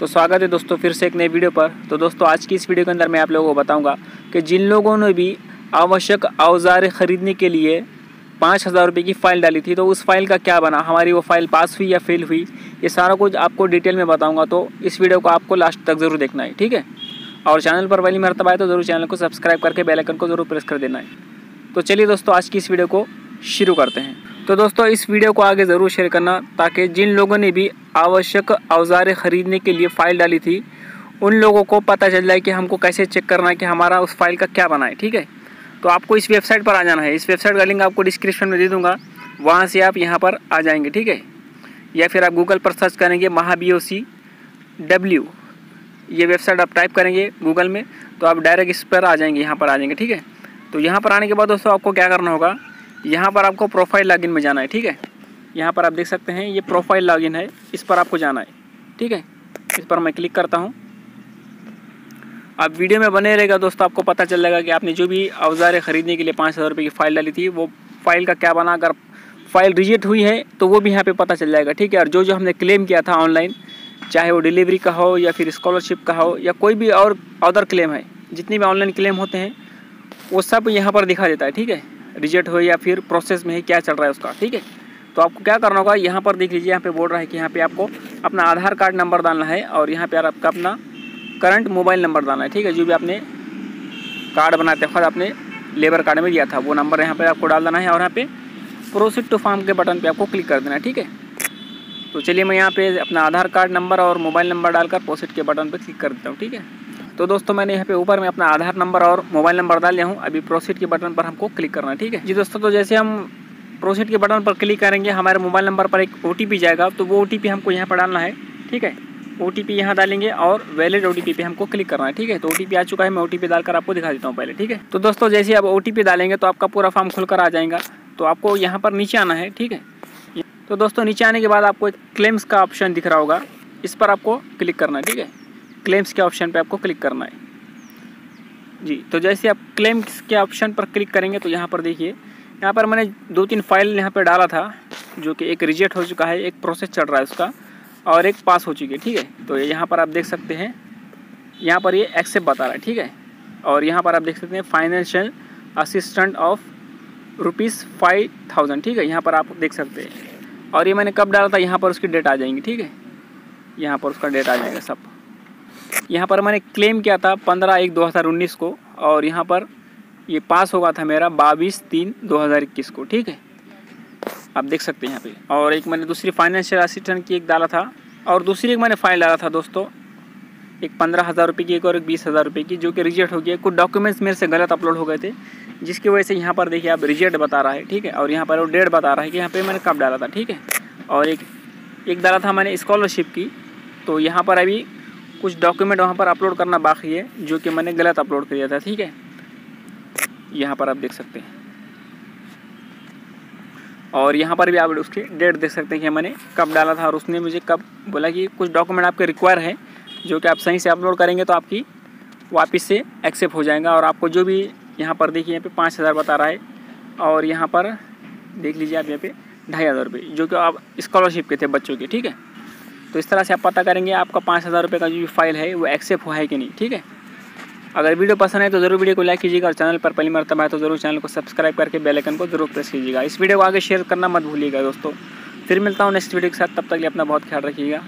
तो स्वागत है दोस्तों फिर से एक नई वीडियो पर। तो दोस्तों, आज की इस वीडियो के अंदर मैं आप लोगों को बताऊँगा कि जिन लोगों ने भी आवश्यक औज़ार ख़रीदने के लिए पाँच हज़ार रुपये की फ़ाइल डाली थी तो उस फ़ाइल का क्या बना? हमारी वो फ़ाइल पास हुई या फेल हुई, ये सारा कुछ आपको डिटेल में बताऊँगा। तो इस वीडियो को आपको लास्ट तक ज़रूर देखना है, ठीक है? और चैनल पर पहली मरतबा है तो ज़रूर चैनल को सब्सक्राइब करके बेलाइकन को ज़रूर प्रेस कर देना है। तो चलिए दोस्तों, आज की इस वीडियो को शुरू करते हैं। तो दोस्तों, इस वीडियो को आगे ज़रूर शेयर करना ताकि जिन लोगों ने भी आवश्यक औज़ार ख़रीदने के लिए फ़ाइल डाली थी, उन लोगों को पता चल जाए कि हमको कैसे चेक करना है कि हमारा उस फ़ाइल का क्या बना है, ठीक है? तो आपको इस वेबसाइट पर आ जाना है। इस वेबसाइट का लिंक आपको डिस्क्रिप्शन में दे दूँगा। वहाँ से आप यहाँ पर आ जाएँगे, ठीक है? या फिर आप गूगल पर सर्च करेंगे महाबी ओ सी डब्ल्यू ये वेबसाइट आप टाइप करेंगे गूगल में तो आप डायरेक्ट इस पर आ जाएँगे, यहाँ पर आ जाएँगे, ठीक है? तो यहाँ पर आने के बाद दोस्तों, आपको क्या करना होगा? यहाँ पर आपको प्रोफ़ाइल लॉगिन में जाना है, ठीक है? यहाँ पर आप देख सकते हैं, ये प्रोफ़ाइल लॉगिन है, इस पर आपको जाना है, ठीक है? इस पर मैं क्लिक करता हूँ। आप वीडियो में बने रहेगा दोस्तों, आपको पता चल जाएगा कि आपने जो भी औज़ार ख़रीदने के लिए पाँच हज़ार रुपये की फ़ाइल डाली थी, वो फ़ाइल का क्या बना? अगर फ़ाइल रिजेक्ट हुई है तो वो भी यहाँ पे पता चल जाएगा, ठीक है? और जो जो हमने क्लेम किया था ऑनलाइन चाहे वो डिलीवरी का हो या फिर स्कॉलरशिप का हो या कोई भी और अदर क्लेम है, जितनी भी ऑनलाइन क्लेम होते हैं, वो सब यहाँ पर दिखा देता है, ठीक है? रिजेक्ट हो या फिर प्रोसेस में है क्या चल रहा है उसका, ठीक है? तो आपको क्या करना होगा, यहाँ पर देख लीजिए, यहाँ पे बोल रहा है कि यहाँ पे आपको अपना आधार कार्ड नंबर डालना है और यहाँ पे आपका अपना करंट मोबाइल नंबर डालना है, ठीक है? जो भी आपने कार्ड बनाते वक्त आपने लेबर कार्ड में दिया था, वो नंबर यहाँ पर आपको डाल देना है और यहाँ पे प्रोसीड टू फार्म के बटन पर आपको क्लिक कर देना है, ठीक है? तो चलिए मैं यहाँ पे अपना आधार कार्ड नंबर और मोबाइल नंबर डालकर प्रोसीड के बटन पर क्लिक कर देता हूँ, ठीक है? तो दोस्तों, मैंने यहाँ पे ऊपर में अपना आधार नंबर और मोबाइल नंबर डाल लिया हूँ। अभी प्रोसीड के बटन पर हमको क्लिक करना है, ठीक है? जी दोस्तों तो जैसे हम प्रोसीड के बटन पर क्लिक करेंगे, हमारे मोबाइल नंबर पर एक ओटीपी जाएगा तो वो ओटीपी हमको यहाँ पर डालना है, ठीक है? ओ टी यहाँ डालेंगे और वैलिड ओ पे हमको क्लिक करना है, ठीक है? तो ओटीपी आ चुका है, मैं ओटीपी डालकर आपको दिखा देता हूँ पहले, ठीक है? तो दोस्तों, जैसे आप ओटीपी डालेंगे तो आपका पूरा फॉर्म खुलकर आ जाएगा तो आपको यहाँ पर नीचे आना है, ठीक है? तो दोस्तों, नीचे आने के बाद आपको एक क्लेम्स का ऑप्शन दिख रहा होगा, इस पर आपको क्लिक करना है, ठीक है? क्लेम्स के ऑप्शन पर आपको क्लिक करना है। जी तो जैसे आप क्लेम्स के ऑप्शन पर क्लिक करेंगे तो यहाँ पर देखिए, यहाँ पर मैंने दो तीन फ़ाइल यहाँ पर डाला था, जो कि एक रिजेक्ट हो चुका है, एक प्रोसेस चल रहा है उसका, और एक पास हो चुकी है, ठीक है? तो यहाँ पर आप देख सकते हैं, यहाँ पर ये एक्सेप्ट बता रहा है, ठीक है? और यहाँ पर आप देख सकते हैं financial assistant of rupees five thousand ठीक है? यहाँ पर आप देख सकते हैं। और ये मैंने कब डाला था? यहाँ पर उसकी डेट आ जाएँगी, ठीक है? यहाँ पर उसका डेट आ जाएगा सब। यहाँ पर मैंने क्लेम किया था पंद्रह एक दो हज़ार उन्नीस को, और यहाँ पर ये पास होगा था मेरा बाईस तीन दो हज़ार इक्कीस को, ठीक है? आप देख सकते हैं यहाँ पे। और एक मैंने दूसरी फाइनेंशियल असिस्टेंट की एक डाला था, और दूसरी एक मैंने फ़ाइल डाला था दोस्तों, एक पंद्रह हज़ार रुपये की, एक और एक बीस हज़ार रुपये की, जो कि रिजेक्ट हो गया। कुछ डॉक्यूमेंट्स मेरे से गलत अपलोड हो गए थे, जिसकी वजह से यहाँ पर देखिए आप रिजेक्ट बता रहा है, ठीक है? और यहाँ पर वो डेट बता रहा है कि यहाँ पे मैंने कब डाला था, ठीक है? और एक एक डाला था मैंने स्कॉलरशिप की तो यहाँ पर अभी कुछ डॉक्यूमेंट वहाँ पर अपलोड करना बाकी है, जो कि मैंने गलत अपलोड किया था, ठीक है? यहाँ पर आप देख सकते हैं। और यहाँ पर भी आप उसकी डेट देख सकते हैं कि मैंने कब डाला था, और उसने मुझे कब बोला कि कुछ डॉक्यूमेंट आपके रिक्वायर है, जो कि आप सही से अपलोड करेंगे तो आपकी वापस से एक्सेप्ट हो जाएगा, और आपको जो भी यहाँ पर देखिए, यहाँ पे पाँच हज़ार बता रहा है, और यहाँ पर देख लीजिए आप यहाँ पे ढाई हज़ार रुपये, जो कि आप स्कॉलरशिप के थे बच्चों के, ठीक है? तो इस तरह से आप पता करेंगे आपका पाँच हज़ार रुपये का जो फ़ाइल है, वो एक्सेप्ट हुआ है कि नहीं, ठीक है? अगर वीडियो पसंद है तो ज़रूर वीडियो को लाइक कीजिएगा और चैनल पर पहली मरतबा है तो ज़रूर चैनल को सब्सक्राइब करके बेल आइकन को ज़रूर प्रेस कीजिएगा। इस वीडियो को आगे शेयर करना मत भूलिएगा दोस्तों। फिर मिलता हूँ नेक्स्ट वीडियो के साथ, तब तक लिए अपना बहुत ख्याल रखिएगा।